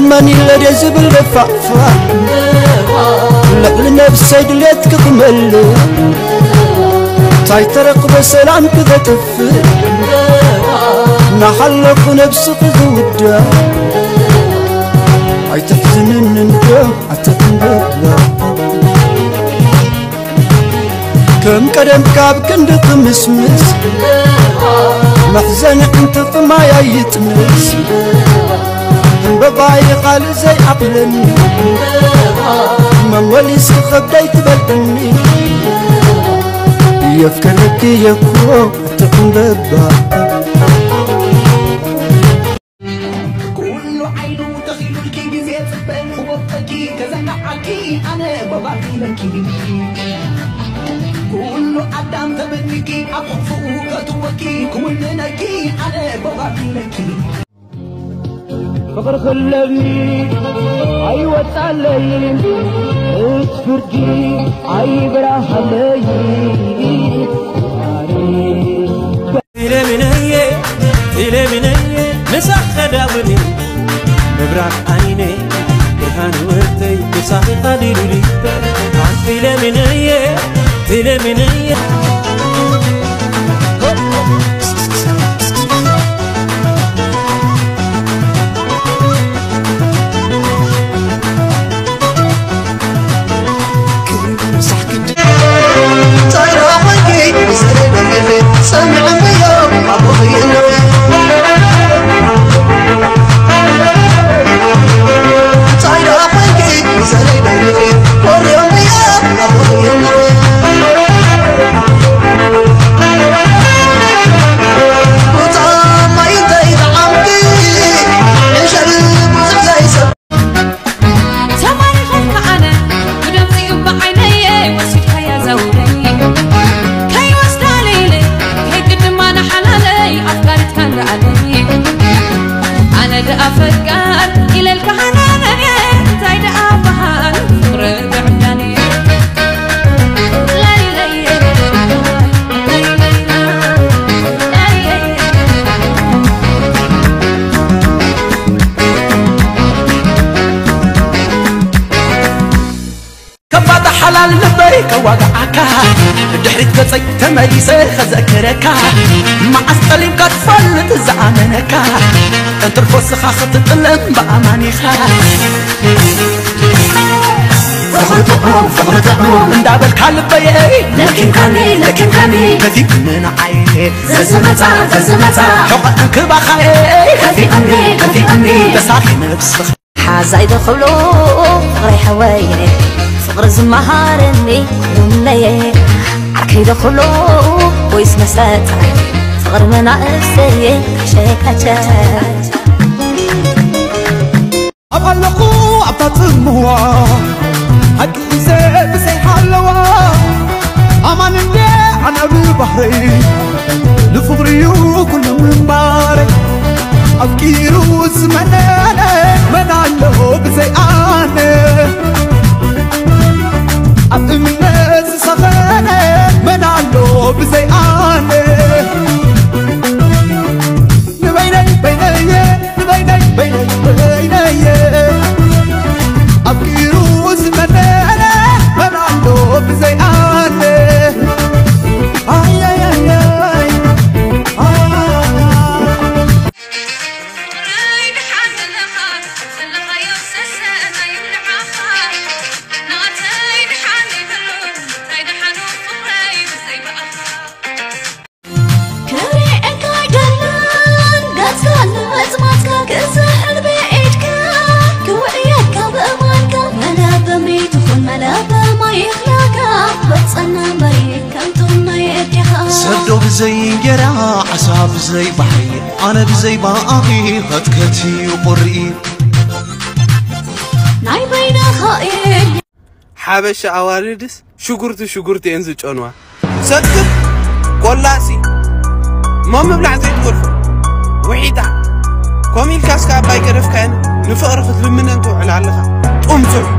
ماني لا زبل بفعفع لقل نفسي دليت كتمل تايترق بسلام كذا تفل نحلق نفسي كذا ودا ان انت حتى تنبلا كم كرم كاب كندق مسمس محزن انت ما يتمس. بضاي قال زي عقلني ما ولي سخ دا يتبدلني يفكرك يكون تقنبض أبو فوق توكي كوننكي على بغاكنكي فقر خلبي أيوة تعلي اتفرقي أي برا حلي إلى مني إلى مني مسح خدابني مبرك عيني برهان ورتي مسح قديري عن إلى مني إلى مني ተመሊሰ ከዘክረካ መዓስ ጠሊምካ ትፈልጥ ዝኣመነካ እንትርፎ ስኻ ክትጥለም ብኣማኒኻ እንዳበልካ ልበየይ ለኪንካኒ ለኪንካኒ ከፊ ምንዓየ ዘዝመፃ ዘዝመፃ ሕቆ እንክባኻየ ከፊ እምኒ ከፊ እምኒ ተሳኺ ነብስኻ ሓዛይ ደኽብሎ ፍቕሪ ሓወይነ ፍቕሪ ዝመሃረኒ ይምነየ كيدخلوا ويسمسات صغر مناقف كشي كشكاكات بزي انقرع عسى زي بحي. أنا بزي باقي كتي وقري ناي بينا خائل حبش عواردس شكرت شكرت إنزو جونوا. صدق؟ كلاسي ما مبلع زي تقول وعيدا. كومي الكاسكا باي كرف كان نفقر خذ لمن انتو على علقة تقوم زوح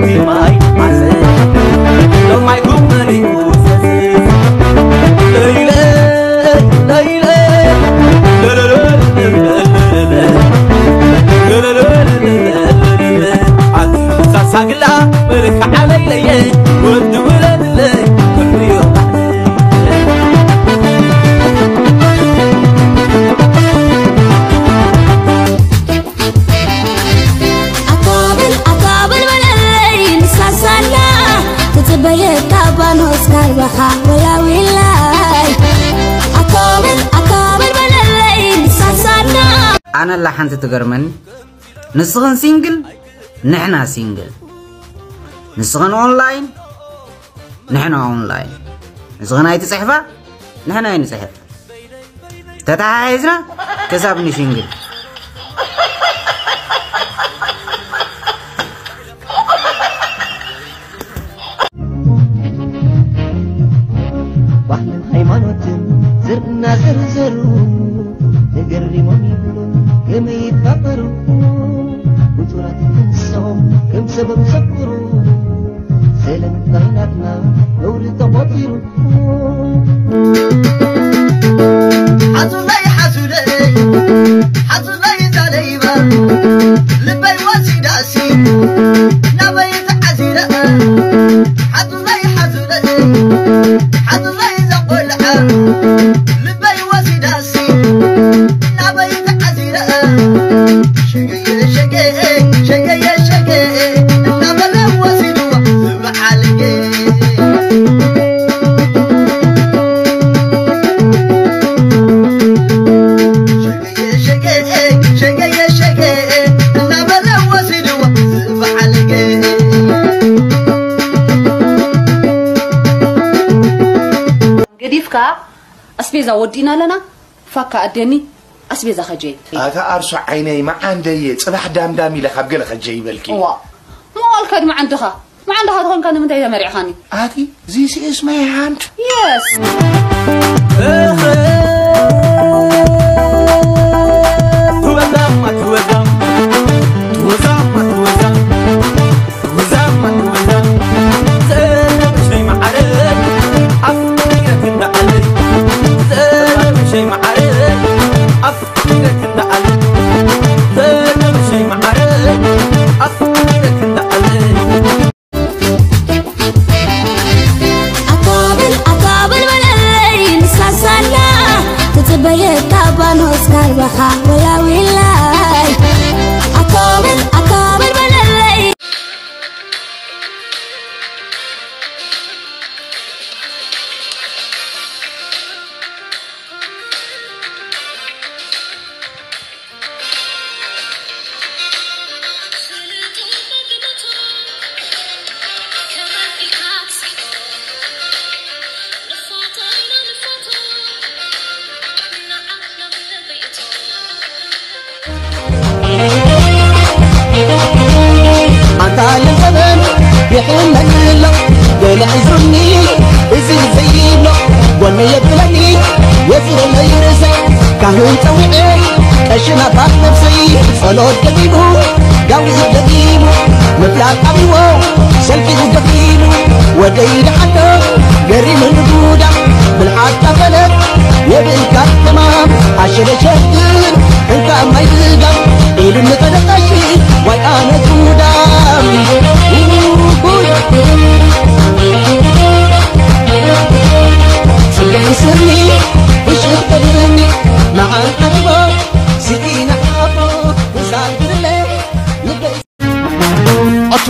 me. أنا لا حنت تجرمني نسخن سينجل نحنا سينجل. نسخن أونلاين نحنا أونلاين. نسخن أي تصحفة نحنا أي نصحف تتعايزنا كسبني سينجل. نورد بطير حزولي حزولي حزولي أسبيزا ودينا لنا فكا أدني أسبيزا خجي هذا أرسو عيني ما عندي صباح دام دامي لخب قال خجي بالكي وا ما قال ما عندها ما عندها تكون كان من مريحاني هذه زي سي هانت هاند يس ቀሽናታት ነፍሰይ ጸሎት ገጢሙ ዳዊት ገጢሙ ምፍላጥ ኣብዎ ሰልፊ ገፊሉ ወደይ ደዓሎ ገሪም ንጉዳ ብልዓት ካፈለት የብእልካ ተማም ኣሸለሸግን እንካ ማይ ዝጋም ኢሉ ንጠለቃሽ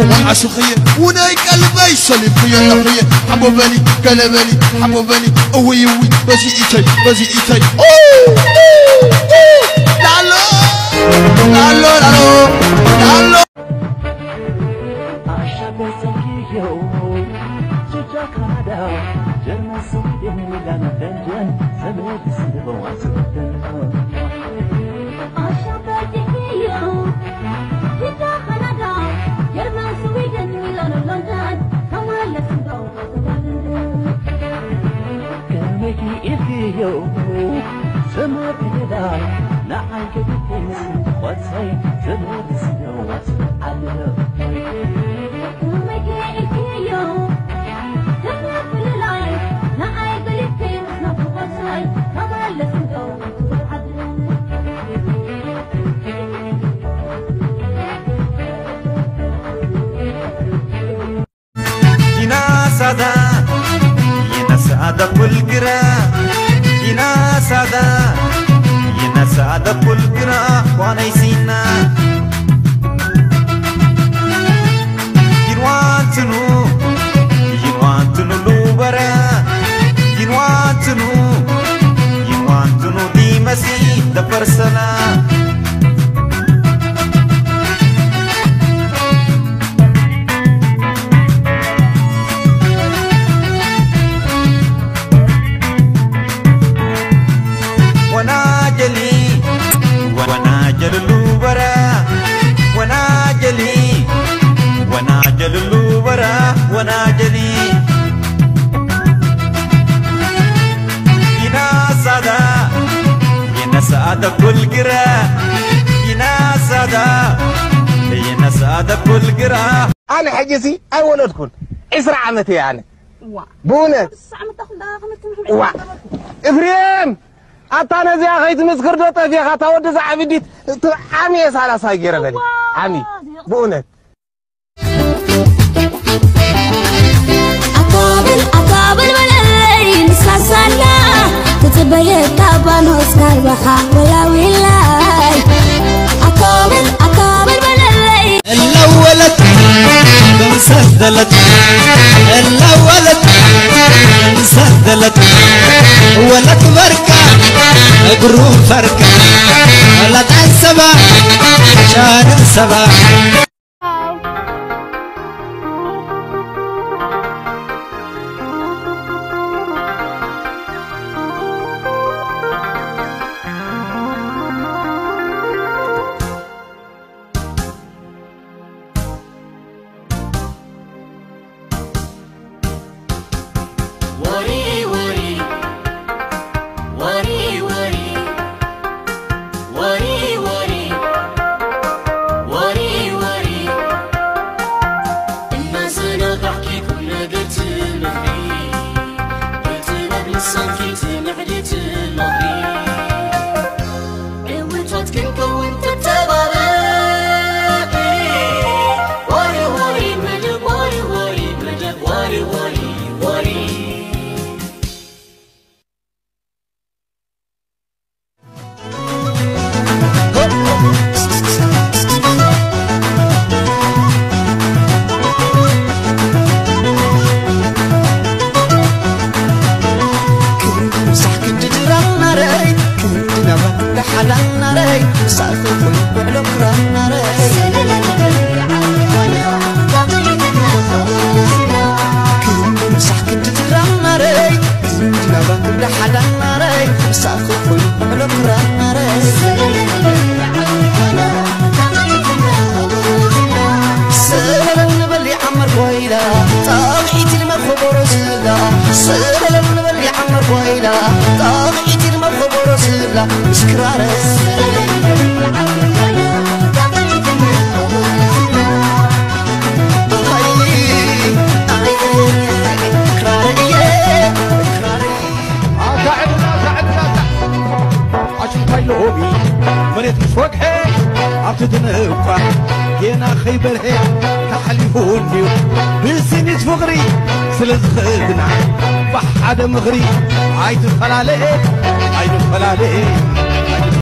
أطول عسخية وناي قلبي سليم في اللحية حبو بني قلبني حبو بني. أوي أوي. بزي إيتي بزي إيتي أوه! أوه أوه لالو لالو Now I get the what's what I did not know what I love. كل سادة كل قرا يناس سادة. يناس سادة كل قرا أنا حجزي أنا ولدكم. إسرع عمتي يعني. بونا وا. افريم أتانا زي اخيت مسكر دوتا في خطا ود زعبي ديت. عمي سالا سايره بني. عمي بونا أطابل أطابل ولا ينسى تتبيت تابان وسكار بحا ولا ولاي أكابر أكابر من الليل إلا ولد مسهدلت إلا ولد مسهدلت ولك مركا قروم فركا لا سبا تكرارس مريت مش وقحي ينا خيبر هي تحليفوني بسني تفغري سلز خدنا بحد مغري عايد الخلالي عايد الخلالي